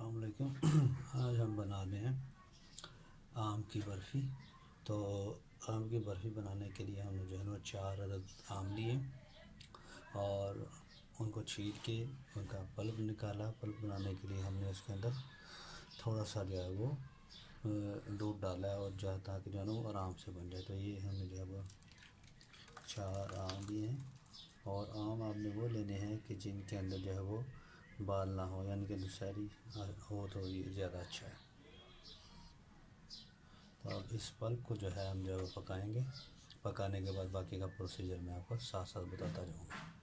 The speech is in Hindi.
अलकुम आज हम बना रहे हैं आम की बर्फ़ी। तो आम की बर्फ़ी बनाने के लिए हमने जो है ना चार अदद आम लिए और उनको छील के उनका पल्प निकाला। पल्प बनाने के लिए हमने उसके अंदर थोड़ा सा जो है वो दूध डाला और जो है ताकि जो है ना वो आराम से बन जाए। तो ये हमने जो है वो चार आम लिए हैं और आम आपने वो लेने हैं कि जिनके अंदर जो है वो बाल ना हो, यानी कि दुशहरी हो तो ये ज़्यादा अच्छा है। तो अब इस पल्प को जो है हम जो पकाएँगे। पकाने के बाद बाकी का प्रोसीजर मैं आपको साथ साथ बताता जाऊँगा